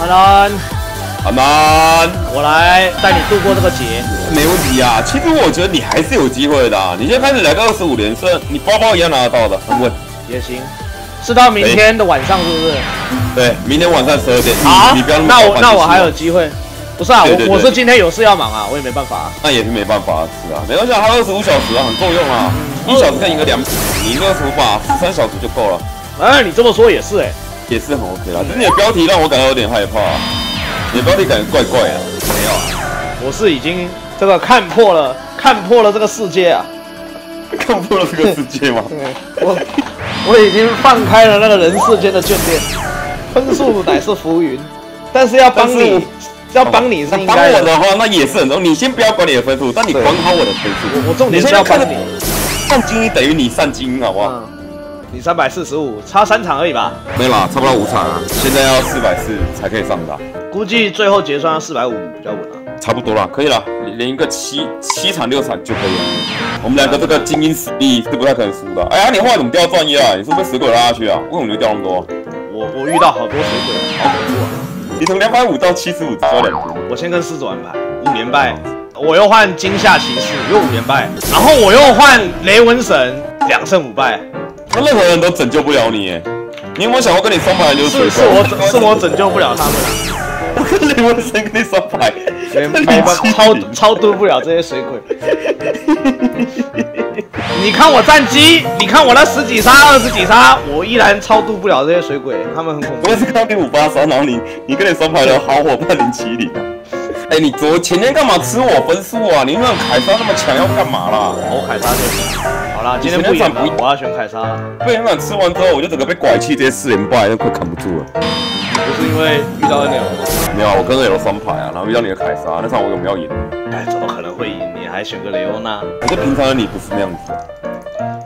阿南，阿南，我来带你度过这个劫。没问题啊。其实我觉得你还是有机会的、啊。你现在开始来个二十五连胜，你包包一样拿得到的，很稳。也行，是到明天的晚上是不是？对，明天晚上十二点。好，你不要那我那我还有机会。不是啊，对对对我我是今天有事要忙啊，我也没办法、啊。那也是没办法，是啊，没关系，啊，还有二十五小时啊，很够用啊。一小时可以赢个两，你赢个二十五把，三小时就够了，哎，你这么说也是哎、也是很 OK 啦。只是你的标题让我感到有点害怕、啊，你的标题感觉怪怪的。没有啊，我是已经这个看破了，看破了这个世界啊。看破了这个世界吗？我我已经放开了那个人世间的眷恋，分数乃是浮云，但是要帮你，要帮你是应帮该的。我的话，那也是很重要。你先不要管你的分数，但你管好我的分数。我我重点是要帮你。上精英等于你上精英，好不好？嗯，你三百四十五，差三场而已吧？没啦，差不到五场啊，现在要四百四才可以上的啊，估计最后结算要四百五比较稳啊。差不多了，可以了，连一个七七场六场就可以了。我们两个这个精英实力是不太可能输的。哎呀，你后来怎么掉钻一啊？你是不是被死鬼拉下去啊？为什么你会掉那么多？我我遇到好多水鬼，好恐怖啊！你从两百五到七十五只刷两天，我先跟狮子玩牌，五连败，我又换惊吓骑士，又五连败，然后我又换雷文神，两胜五败，那任何人都拯救不了你耶。你有没有想过跟你双排流水是是我拯是我拯救不了他们啊，我跟雷文森跟你双排，没没办法，超超度不了这些水鬼。你看我战绩，你看我那十几杀、二十几杀，我依然超度不了这些水鬼，他们很恐怖我。是看到第五八三，然后你你跟你双排的好伙伴零七零啊。哎，你昨前天干嘛吃我分数啊？你那凯撒那么强要干嘛啦？我凯撒就行。好啦，今天不演了，我要选凯撒了，被那场吃完之后，我就整个被拐气，直接四连败，那快扛不住了。不是因为遇到 N L 吗？没有啊，我跟着有双排啊，然后遇到你的凯撒，那场我有没有赢？哎，怎么可能会赢？你还选个雷欧娜？可是平常的你不是那样子啊。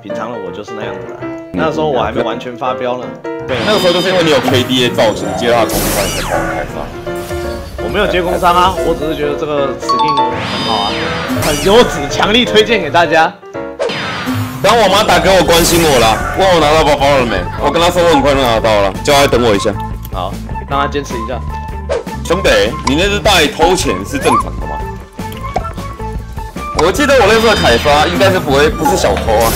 平常的我就是那样子啦。那时候我还没完全发飙呢。对，那个时候就是因为你有 KDA 造型，接他的空翻才跑凯撒。我没有接工商啊，我只是觉得这个 skin 很好啊，很优质，强力推荐给大家。然后我妈打给我关心我了，问我拿到包包了没？我跟她说我很快就拿到了，叫她等我一下。好，让她坚持一下。兄弟，你那只袋偷钱是正常的吗？我记得我那时候的凯撒应该是不会，不是小偷啊。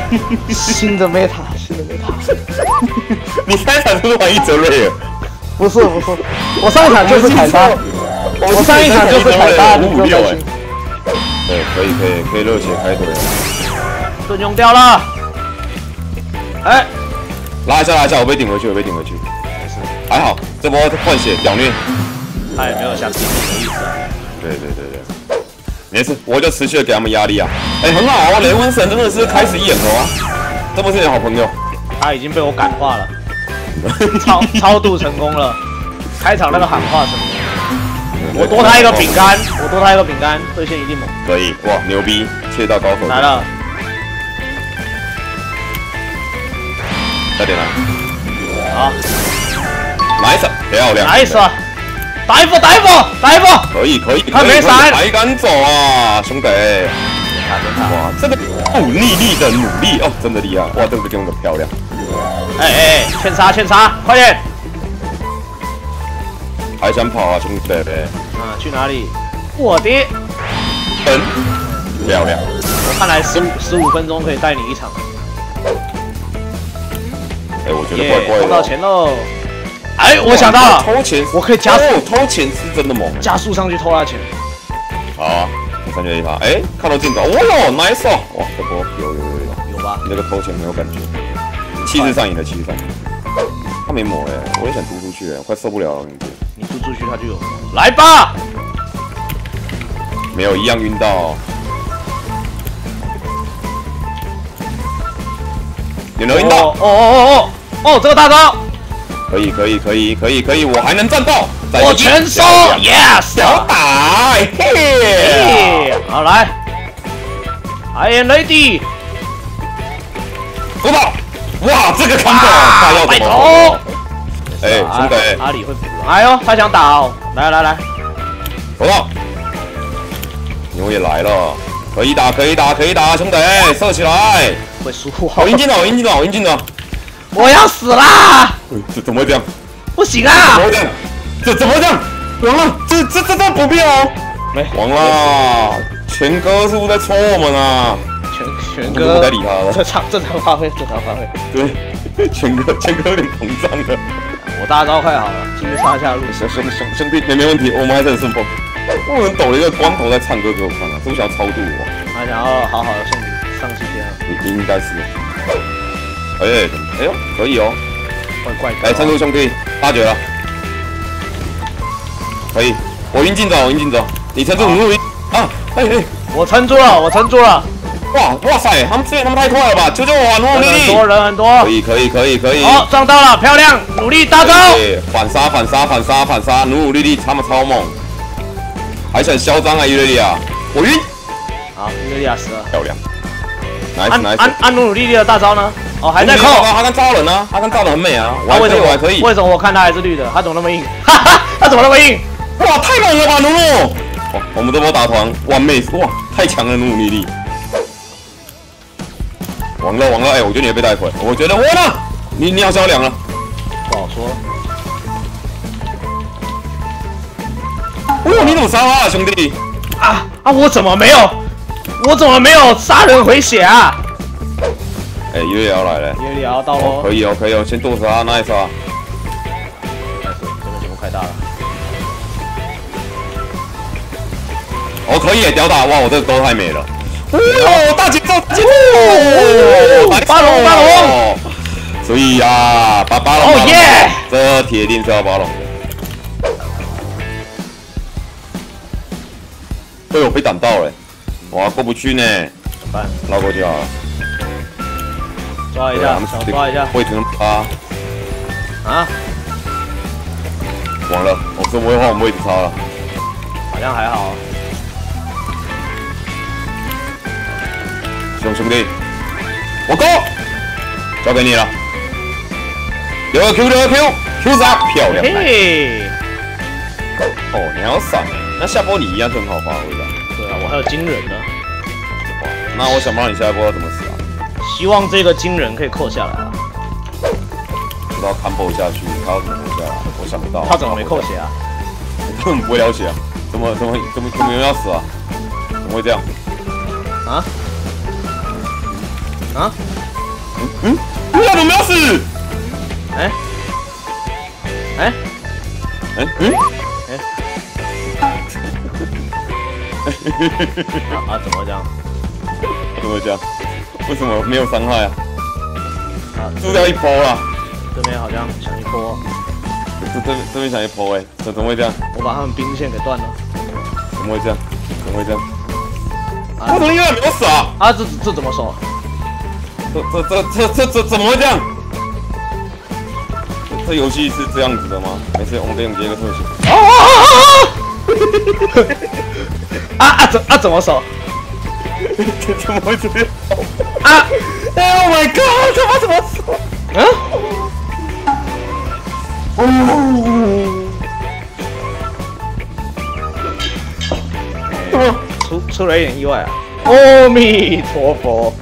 新的 meta，新的 meta，你三场是不是玩一泽瑞尔？不是不是，我上一场就是凯撒，我上一场就是凯撒，你不五五六哎。对，可以可以可以热血开腿。盾用掉了。哎，拉一下拉一下，我被顶回去，我被顶回去。没事，还好，这波换血屌虐。他也没有想顶你的意思啊。对对对对，没事，我就持续的给他们压力啊。哎、很好哦，雷文神真的是开始演了啊，这不是你好朋友。他已经被我感化了，超超度成功了，开场那个喊话成功。我多他一个饼干，我多他一个饼干，对线一定猛。可以。哇，牛逼，切到高手。来，了，快点来，好。来一场漂亮。打一波，打一波，打一波。可以可以，他没闪还敢走啊，兄弟！哇，这个不逆力的努力哦，真的厉害！哇，这个用的漂亮，哎哎，哎欠杀欠杀，快点！还想跑啊，兄弟！啊，去哪里？我的，嗯，漂亮，我看来十五十五分钟可以带你一场。哎，我觉得怪怪，的碰到的。钱喽！哎，我想到了，偷钱，我可以加速哦偷钱是真的猛。加速上去偷他钱。好啊，我三缺一发，哎，看到镜头，哇哟，nice 哦，哇，这波有有有有，有吧？你这个偷钱没有感觉，气势上赢了，气势上赢。他没抹哎，我也想突出去哎，快受不了了，你你突出去他就有。来吧！没有一样晕到哦。有没有晕到？哦哦哦哦哦，这个大招可以可以可以可以可以，我还能战斗，我全收，yes！小打，嘿，好来，I am ready，辅导，哇，这个 combo 他要拜怎么？哎，兄弟，阿阿里会补人，哎呦，他想打哦，来来来，辅导，牛也来了，可以打可以打可以打，兄弟，射起来！会输我赢进了，我赢进了，我赢进了。我要死啦！哎这怎么会这样？不行啊怎么！会这样？这怎么这样？完了，这这这这不必哦。没完了，全哥是不是在戳我们啊？全全我们不哥该理他了正常正常发挥，正常发挥。对，全哥全哥有点膨胀了。我大招快好了，继续杀下路。兄兄兄兄弟，没没问题，我们还是很顺风。我们抖了一个光头在唱歌给我看啊，是不是想要超度我？他想要好好的送你上西天啊，应应该是。哎，哎呦，可以哦。怪怪的。来，撑住兄弟，大绝了。可以，我晕进走，我晕进走。你撑住，努努力啊！哎哎，我撑住了，我撑住了。哇哇塞，他们这他们太快了吧！救救我，努力。很多人很多可。以可以可以可以。好，撞到了，漂亮，努力大招。反杀反杀反杀反杀，努努力力，他们超猛，还是很嚣张啊，伊瑞利亚，我晕，好，约利亚死了。漂亮安安安努努力力的大招呢？哦，还在扣。他刚招人呢，他刚招的很美啊，我还可以为什么我还可以，为什么我看他还是绿的？他怎么那么硬？哈哈，他怎么那么硬？哇，太猛了吧，努努，哇，我们这波打团完美，哇，太强了，努努力力，完了完了，哎，我觉得你会被带回，我觉得我呢，你你好像要凉了，不好说。哇，你怎么杀他啊，兄弟？啊啊！我怎么没有？我怎么没有杀人回血啊？哎，伊瑞利亚要来了，约利亚要到喽。哦可以哦可以哦，先剁杀，nice 啊。但是这个节目开大了。哦，可以耶，屌打！哇，我这个钩太美了。哦，大节奏，大节奏！巴龙巴龙！所以呀，把巴龙，哦耶！这铁定是要巴龙的。哎呦，被挡到了，哇，过不去呢，怎么办？绕过去好了。抓一下，小抓一下。会停啊！啊，完了，我是不会换我们位置差了。好像还好。兄兄弟，我 go，交给你了。留个 Q，留个 Q，Q 杀，漂亮。嘿，哦，你还要闪，那下波你一样是很好发挥的。还有金人呢。那我想不到你下一波要怎么死啊？希望这个金人可以扣下来啊。不知道 combo 下去，他要怎么活下来？我想不到。他怎么没扣血啊？我根本不会了解啊！怎么怎么怎么怎么有人要死啊？怎么会这样？啊？啊？嗯，你怎么没有死？哎？哎？哎嗯，啊啊！怎么这样？怎么会这样？为什么没有伤害啊？啊，输掉一波了！这边好像抢一波，这这这边想一波哎，怎怎么会这样？我把他们兵线给断了。怎么会这样？怎么会这样？啊为什么因为没有死啊？啊！这这怎么守？这这这这这这怎么会这样？这这游戏是这样子的吗？没事，我们给你们接个特写。啊啊啊！怎啊怎么守？这怎么会这样啊！？Oh my god！怎么怎么死？嗯？出出了一点意外啊！阿弥陀佛，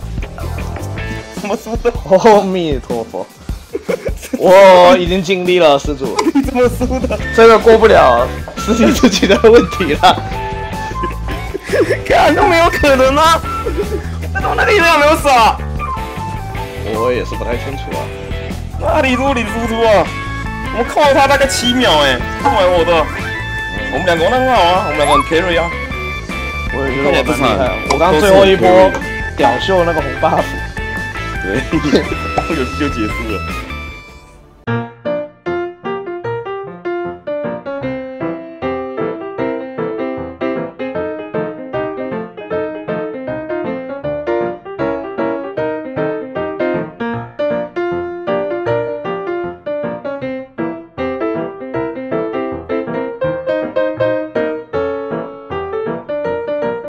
怎么输的？阿弥陀佛，我已经尽力了，施主，你怎么输的？这个过不了，是你自己的问题了。看都没有可能啊！那怎么那里没有死啊？我也是不太清楚啊。那里输你输出啊！我们靠了他大概七秒哎，看完我的。我们两个玩的很好啊，我们两个很 carry 啊。我也觉得我蛮厉害。我刚最后一波屌秀那个红 buff，对，游戏就结束了。